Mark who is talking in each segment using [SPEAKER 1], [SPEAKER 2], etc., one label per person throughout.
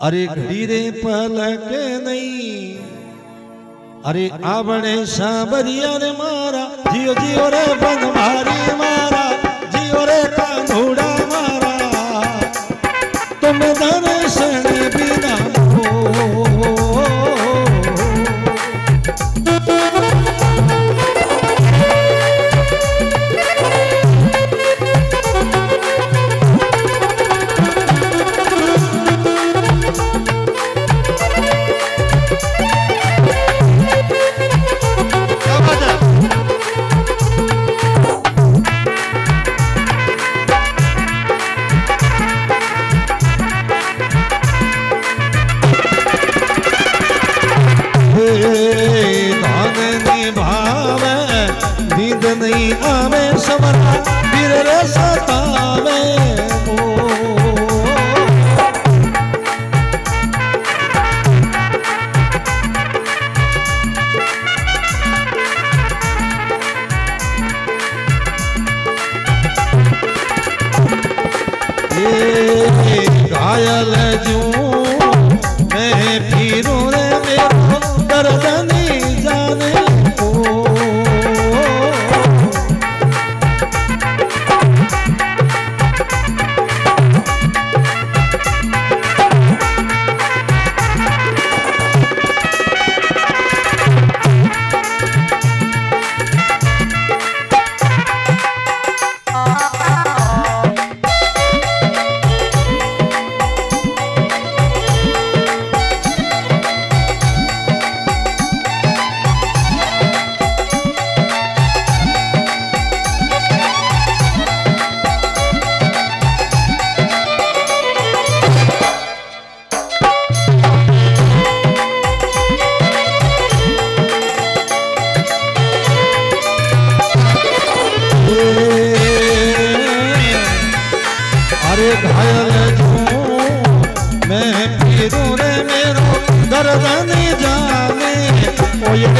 [SPEAKER 1] अरे घड़ी पल पलक नहीं। अरे आवड़े साबरिया रे मारा जियो जियो रे बंधमारी मारा।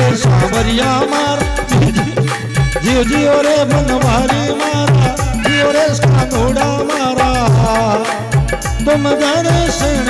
[SPEAKER 1] ओए रे सावरिया मार जियो जियो रे बनवारी मारा जियो रे सानोड़ा मारा तुम दर्शन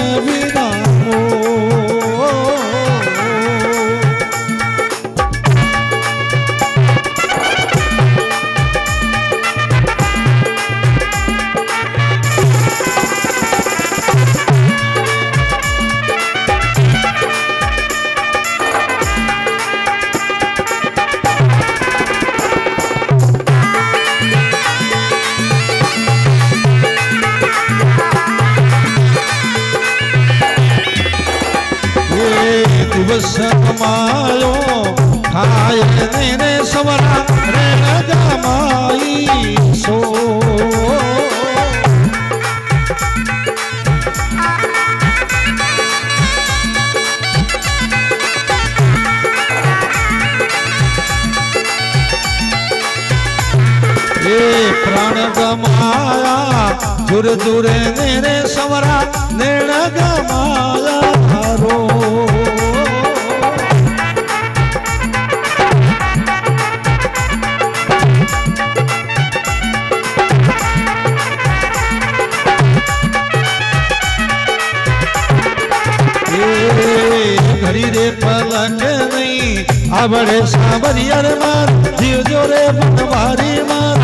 [SPEAKER 1] ગમાયા જુર જુરે ને રે સવરા નેણ ગમાયા ધારો એ ઘડી રે પલક નહીં આવડે સાંભળિયા રે માર જીવજો રે બનવારી માર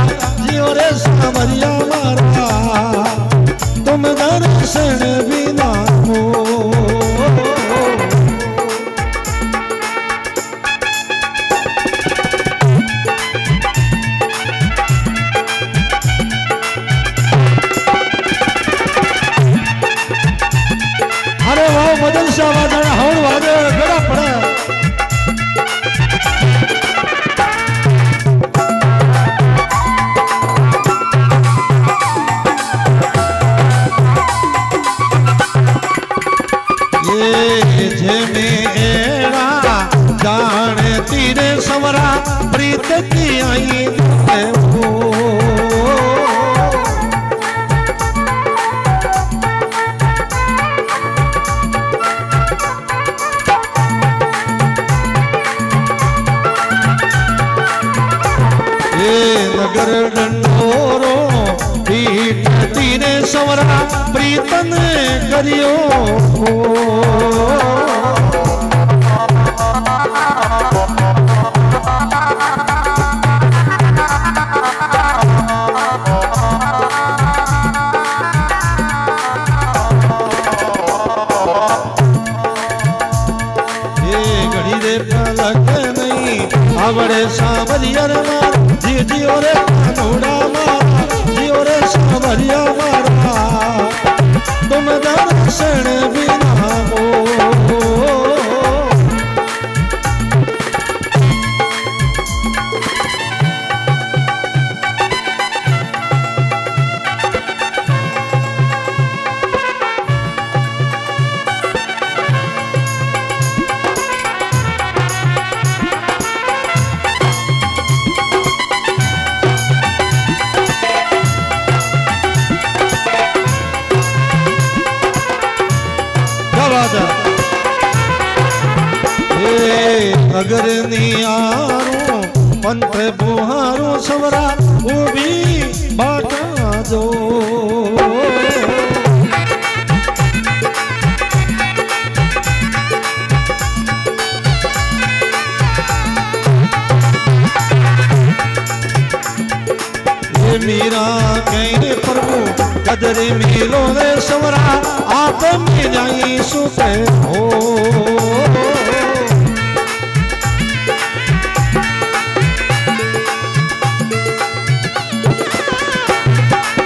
[SPEAKER 1] कीर्तन करियो। हो शरण भी कदरे मिलो रे सवरा, आप में जाई हो।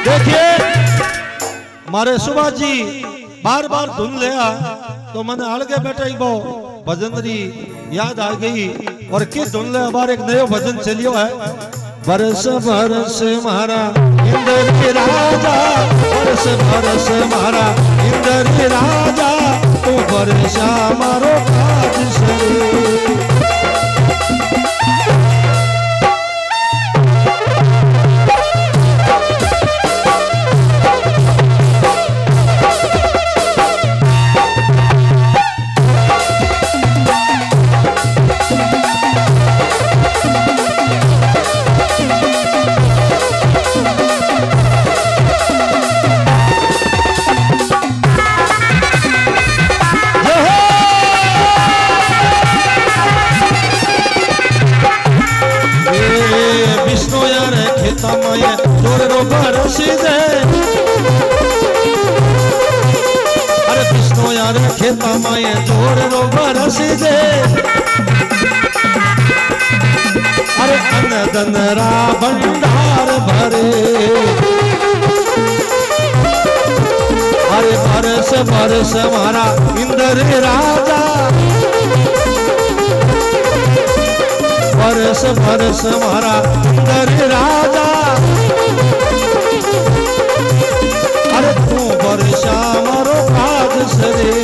[SPEAKER 1] देखिए, मारे सुभा जी बार बार धुन लिया तो मैंने हड़के बैठा ही बो, भजन याद आ गई, और किस धुन लिया, बार एक नयो भजन चलियो है। बरस बरस मारा इंद्र के राजा बरस बरस मारा इंद्र के राजा, तू बरसा मारो काज। गगनरा भंडार भरे। अरे बरस बरस मारा इंद्र राजा। बरस बरस मारा इंद्र राजा। अरे तू बरसा मारो काज सरे।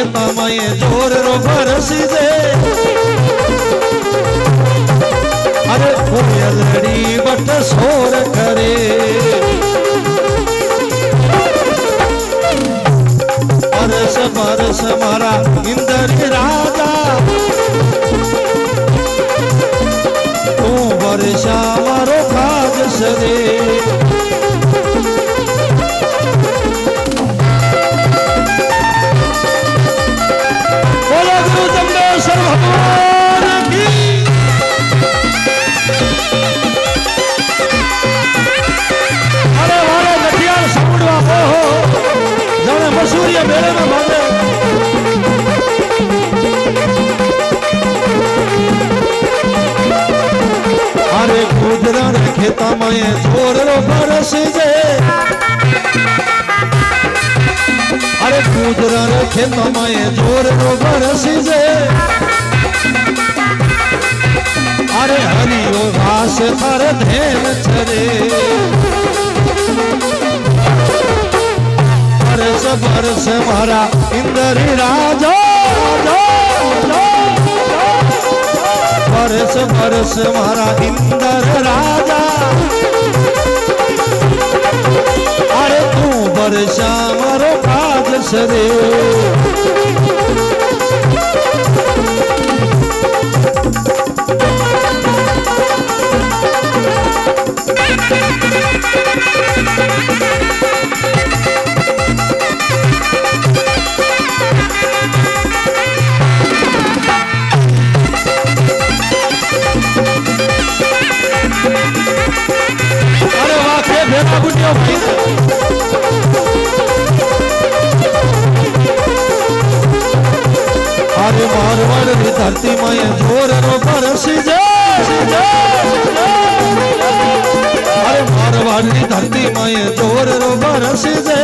[SPEAKER 1] માળિયા રે ખેતા મેં જોરરો બરસી દે અરે કોયલડી બટ સોર કરે બરસ બરસ મારા ઇન્દ્ર રાજા તું વર્ષા મારો ખાજ સરે अरे गुजरा खेता माए छोर रो बरस जे। अरे गुजरा खेता माए छोर रो बरस जे। अरे हरिओ घास पर धैन छरे से मारा इंद्र राजा बरस बरस मारा इंद्र राजा। अरे तू बरसा मारो काज सरे मारवाड़ की धरती माए ज़ोर रो बरस जे अरे मारवाड़ की धरती माए ज़ोर रो बरस जे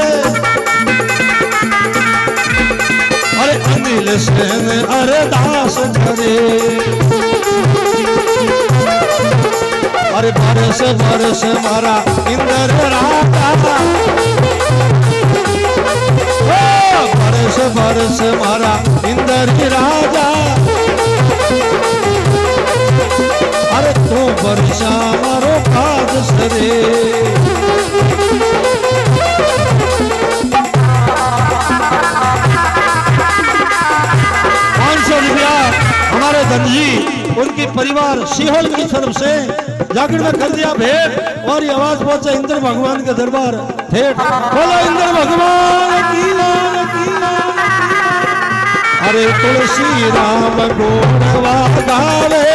[SPEAKER 1] अरे सेन, अरे दास धरे अरे बरस बरस मारा इंद्र राजा। अरे तू बरसा मारो काज सरे रुपया हमारे धनजी, उनकी परिवार सिहोल की तरफ़ से जागरण में कर दिया भेंट और ये आवाज़ पहुँचा इंद्र भगवान के दरबार। ठेठ बोलो इंद्र भगवान। अरे तुलसी राम गोड़वा गावे।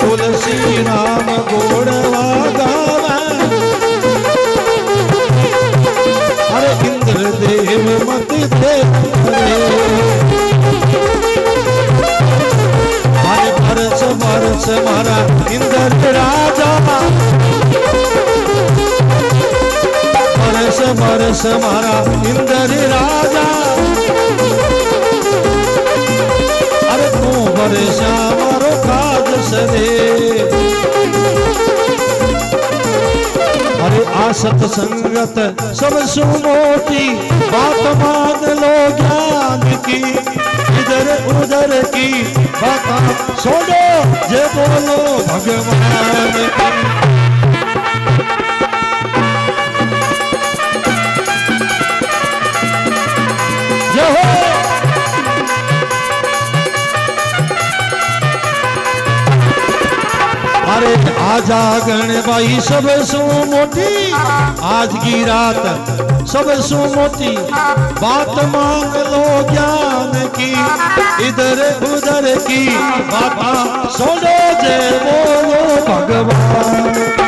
[SPEAKER 1] तुलसी राम गोड़वा गावे। अरे इंद्र देव मत दे। अरे बरस बरस मारा इंद्र राजा। बरस मारा इंद्र राजा। अरे तू बरसा मारो काज सरे अरे आसत संगत सब सुमोटी बात मान लो ज्ञान की। इधर उधर की बात छोड़ो जे बोलो भगवान की। अरे आजा गणबाई सब सु मोटी आज की रात सब सु मोटी बात मांग लो ज्ञान की, इधर उधर की। बात सुनो जय बोलो भगवान।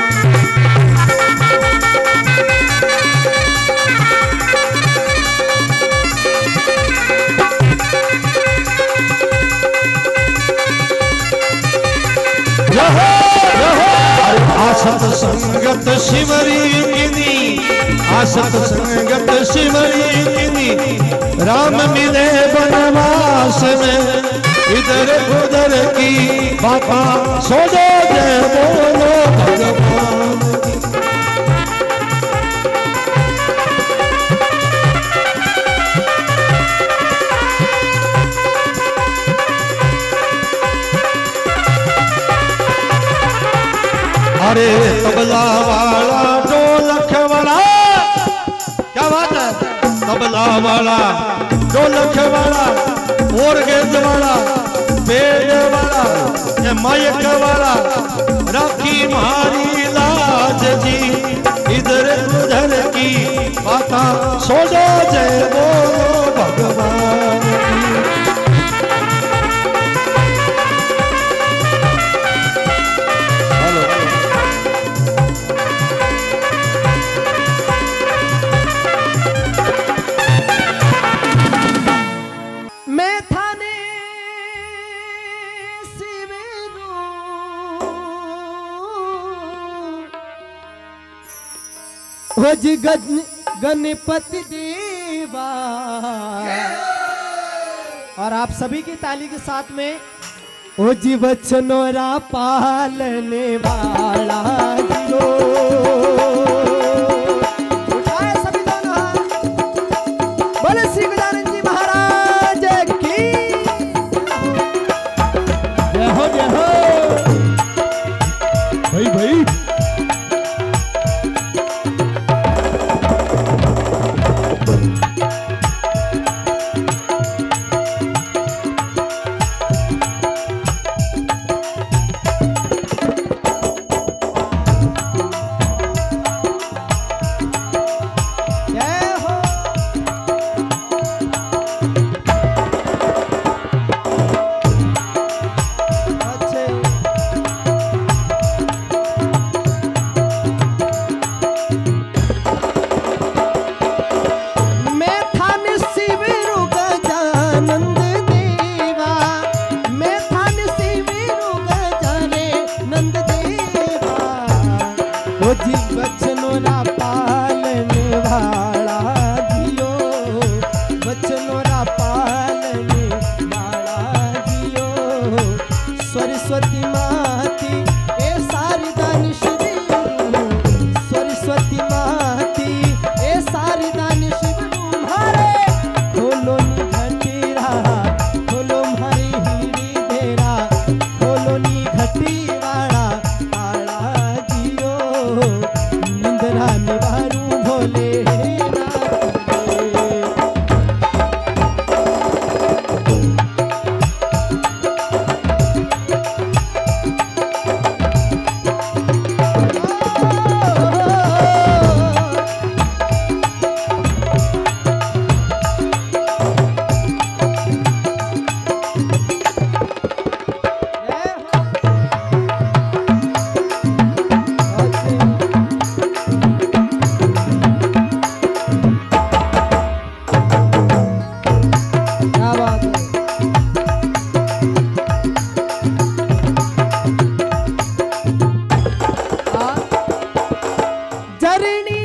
[SPEAKER 1] संगत शिवरी किनी, आसत संगत शिवरी किनी, राम मिले बनवास में इधर उधर की बाबा सो जय बोलो भगवान अरे तबला वाला ढोलक वाला। क्या बात है? तबला वाला ढोलक वाला और गेंद वाला पेड़ वाला, ये मायक वाला, राखी मारी लाज जी, इधर उधर की बाता सोचो जय बोलो।
[SPEAKER 2] गज गणपति देवा। और आप सभी की ताली के साथ में, ओ जी वचनोरा पालने वाला जो ಧರಣಿ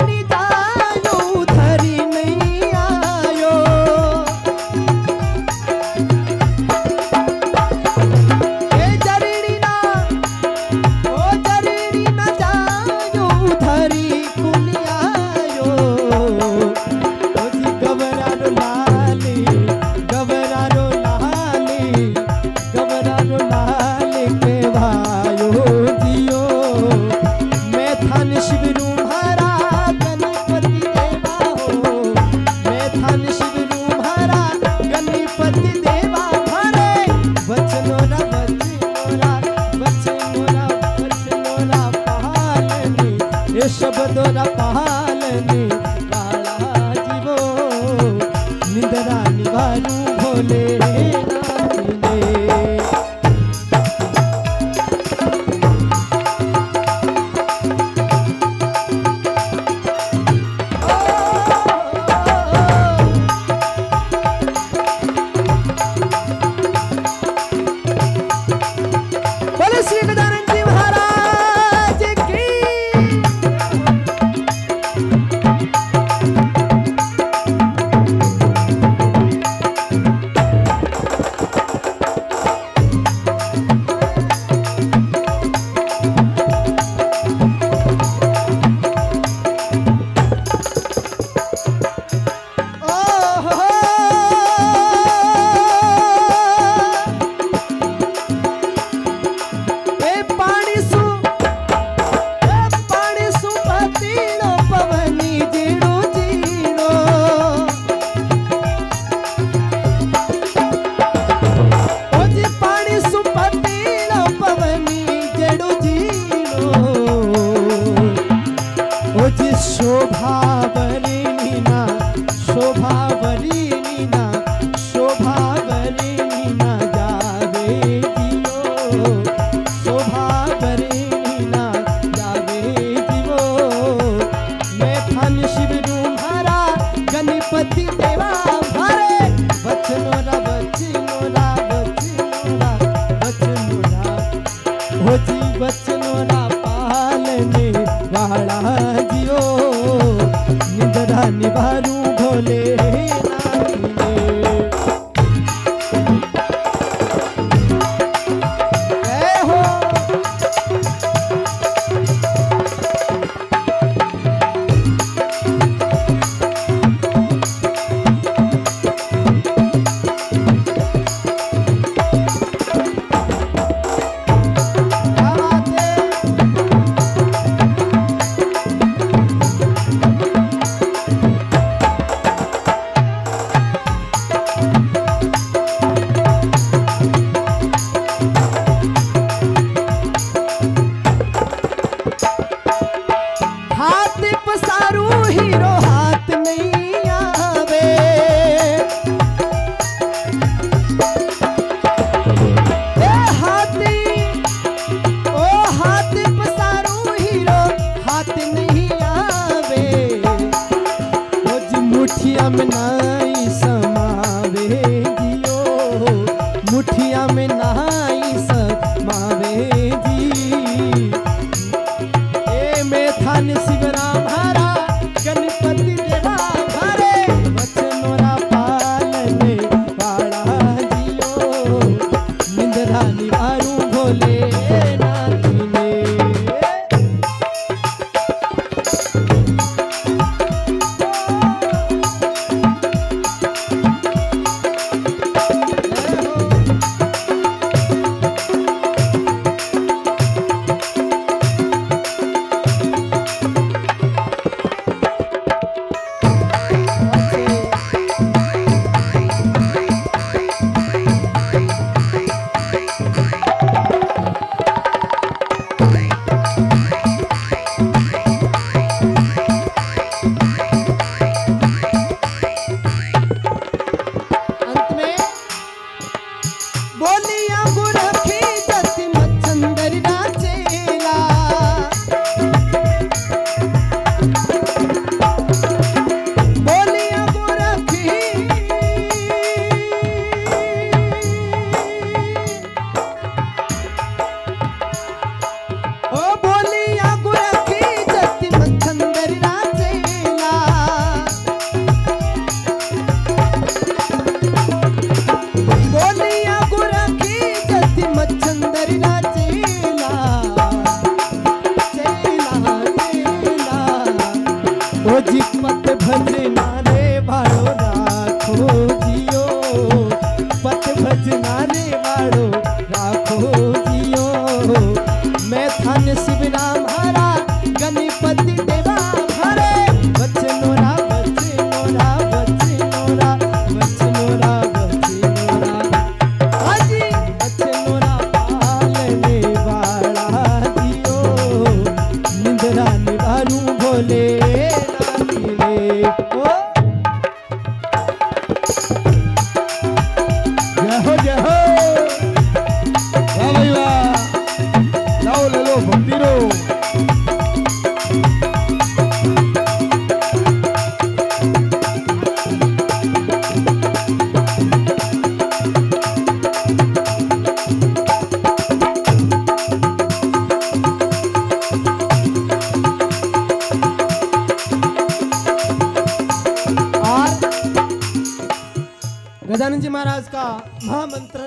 [SPEAKER 2] गजानंद जी महाराज का महामंत्र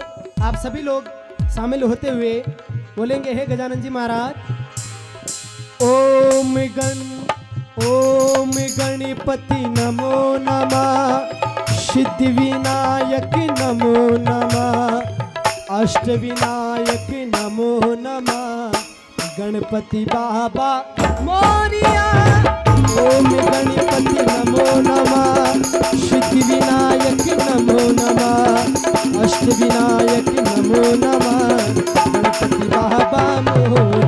[SPEAKER 2] आप सभी लोग शामिल होते हुए बोलेंगे, हे गजानंद जी महाराज, ओम गण, ओम गणपति नमो नमः। सिद्धि विनायक नमो नमः। अष्ट विनायक नमो नमः। गणपति बाबा मोरिया ओम गणपति नमो नमः। सिद्धि विनायक नमो नमः अष्ट विनायक नमो नमः। गणपति बाबा मोहन